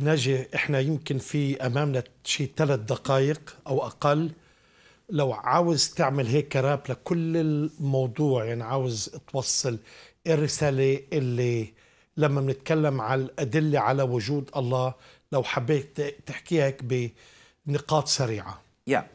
ناجي إحنا يمكن في أمامنا شيء ثلاث دقائق أو أقل. لو عاوز تعمل هيك راب لكل الموضوع يعني عاوز توصل الرسالة اللي لما بنتكلم على الأدلة على وجود الله لو حبيت تحكيها هيك بنقاط سريعة. يا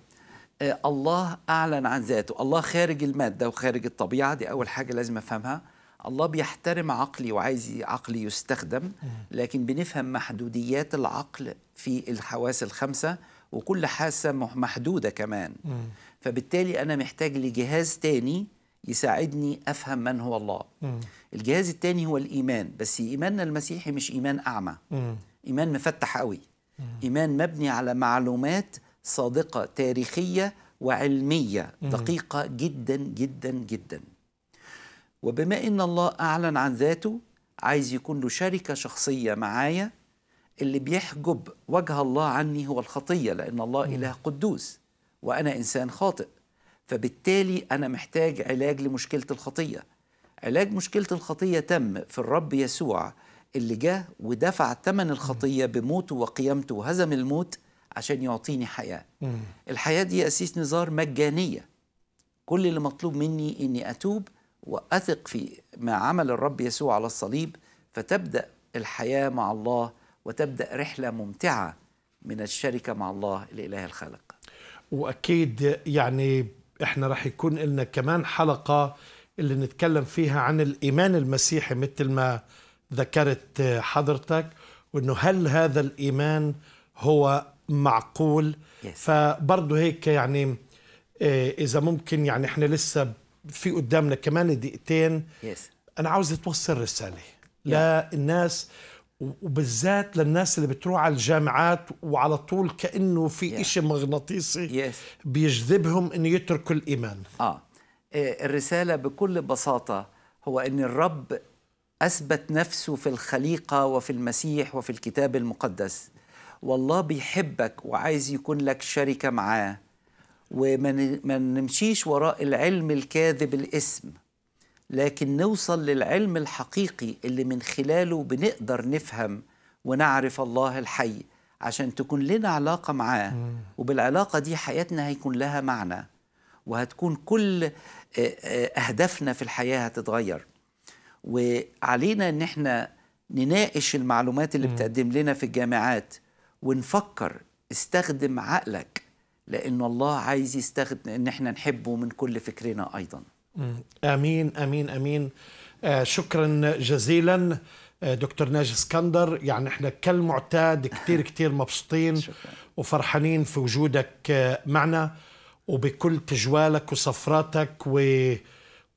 آه، الله أعلن عن ذاته. الله خارج المادة وخارج الطبيعة دي أول حاجة لازم أفهمها. الله بيحترم عقلي وعايز عقلي يستخدم لكن بنفهم محدوديات العقل في الحواس الخمسة وكل حاسة محدودة كمان. فبالتالي أنا محتاج لجهاز تاني يساعدني أفهم من هو الله. الجهاز التاني هو الإيمان بس إيماننا المسيحي مش إيمان أعمى. إيمان مفتح قوي. إيمان مبني على معلومات صادقة تاريخية وعلمية دقيقة جدا جدا جدا. وبما إن الله أعلن عن ذاته عايز يكون له شركة شخصية معايا اللي بيحجب وجه الله عني هو الخطية لأن الله إله قدوس وأنا إنسان خاطئ. فبالتالي أنا محتاج علاج لمشكلة الخطية. علاج مشكلة الخطية تم في الرب يسوع اللي جه ودفع ثمن الخطية بموته وقيامته وهزم الموت عشان يعطيني حياة. الحياة دي أسيس نزار مجانية. كل اللي مطلوب مني إني أتوب وأثق في ما عمل الرب يسوع على الصليب فتبدأ الحياة مع الله وتبدأ رحلة ممتعة من الشركة مع الله الاله الخالق وأكيد يعني إحنا راح يكون لنا كمان حلقة اللي نتكلم فيها عن الإيمان المسيحي مثل ما ذكرت حضرتك وإنه هل هذا الإيمان هو معقول Yes. فبرضه هيك يعني آه، إذا ممكن يعني إحنا لسه في قدامنا كمان دقيقتين يس أنا عاوز توصل رسالة للناس وبالذات للناس اللي بتروح على الجامعات وعلى طول كأنه في Yeah. إشي مغناطيسي يس بيجذبهم إنه يتركوا الإيمان. آه. آه، الرسالة بكل بساطة هو أن الرب أثبت نفسه في الخليقة وفي المسيح وفي الكتاب المقدس. والله بيحبك وعايز يكون لك شركة معاه. وما نمشيش وراء العلم الكاذب الاسم لكن نوصل للعلم الحقيقي اللي من خلاله بنقدر نفهم ونعرف الله الحي عشان تكون لنا علاقة معاه. وبالعلاقة دي حياتنا هيكون لها معنى وهتكون كل أهدافنا في الحياة هتتغير. وعلينا إن إحنا نناقش المعلومات اللي بتقدم لنا في الجامعات ونفكر استخدم عقلك لأن الله عايز يستخدم إن إحنا نحبه من كل فكرنا أيضا مم. آمين آمين آمين آه شكرا جزيلا آه دكتور ناجي اسكندر يعني إحنا كالمعتاد كتير كتير مبسوطين شكراً. وفرحانين في وجودك آه معنا وبكل تجوالك وسفراتك و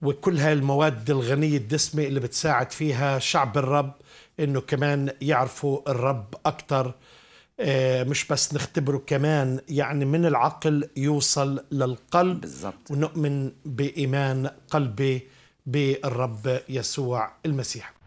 وكل هاي المواد الغنية الدسمة اللي بتساعد فيها شعب الرب إنه كمان يعرفوا الرب أكثر آه، مش بس نختبره كمان يعني من العقل يوصل للقلب بالظبط ونؤمن بإيمان قلبي بالرب يسوع المسيح.